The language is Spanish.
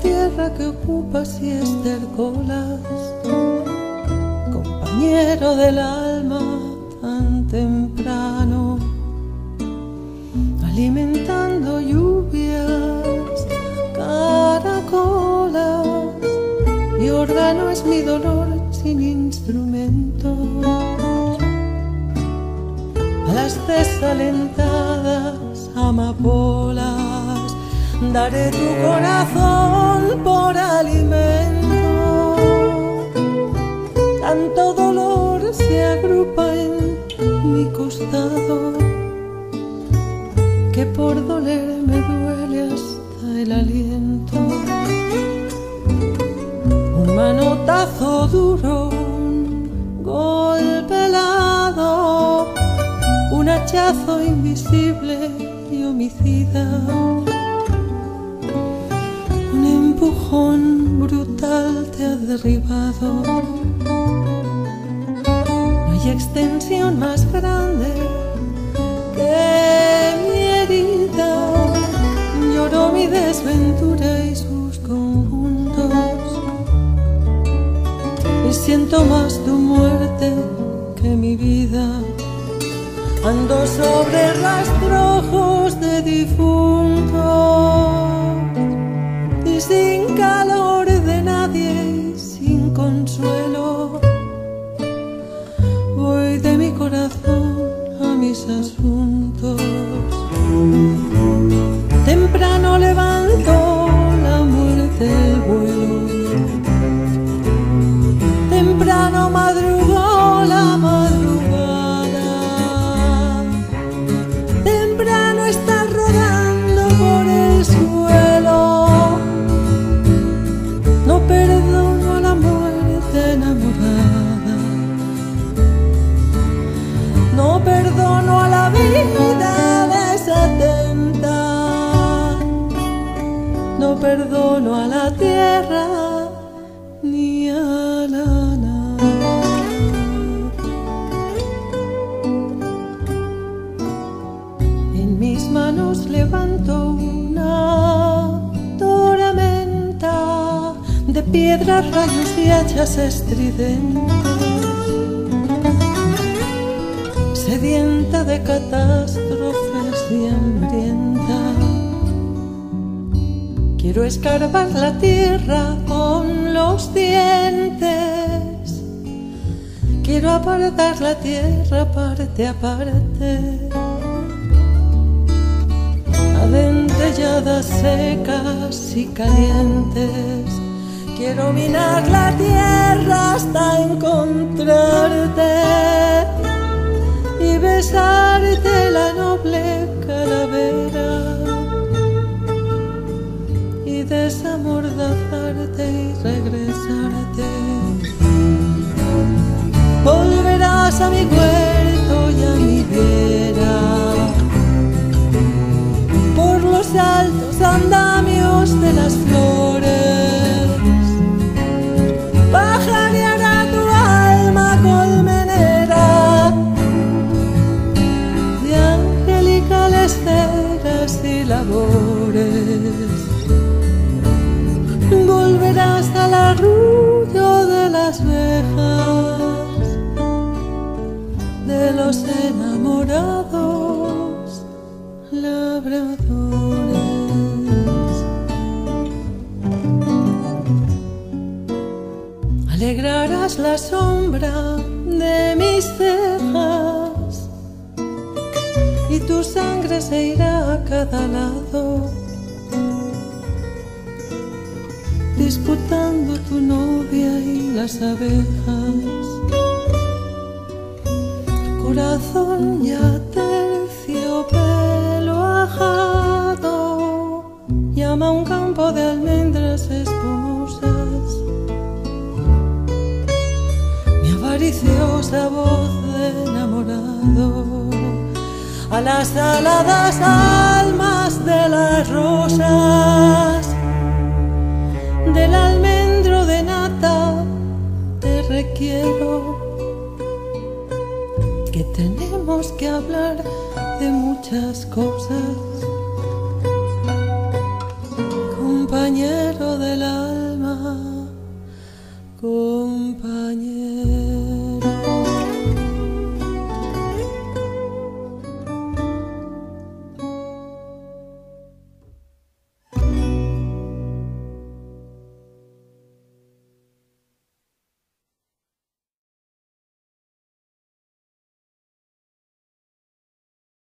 tierra que ocupas y estercolas, compañero del alma tan temprano, alimentando lluvias, caracolas, y órgano es mi dolor sin instrumento. A las desalentadas amapolas daré tu corazón por alimento. Tanto dolor se agrupa en mi costado que por doler me duele hasta el aliento. Un manotazo duro, un golpe helado, un hachazo invisible y homicida empujón brutal te ha derribado. No hay extensión más grande que mi herida. Lloró mi desventura y sus conjuntos. Y siento más tu muerte que mi vida. Ando sobre rastrojos de difuntos perdono a la tierra ni a la nada. En mis manos levanto una tormenta de piedras, rayos y hachas estridentes, sedienta de catástrofes Quiero escarbar la tierra con los dientes. Quiero apartar la tierra parte a parte adentelladas secas y calientes. Quiero minar la tierra hasta encontrarte y besarte la desamordazarte y regresarte. Volverás a mi huerto y a mi viera por los altos andamios de las flores. Las rejas de los enamorados labradores. Alegrarás la sombra de mis cejas y tu sangre se irá a cada lado, disputando tu novia y las abejas. Corazón ya terciopelo ajado llama un campo de almendras espumosas mi avariciosa voz de enamorado. A las aladas almas de las rosas quiero, que tenemos que hablar de muchas cosas. Compañero del alma, compañero.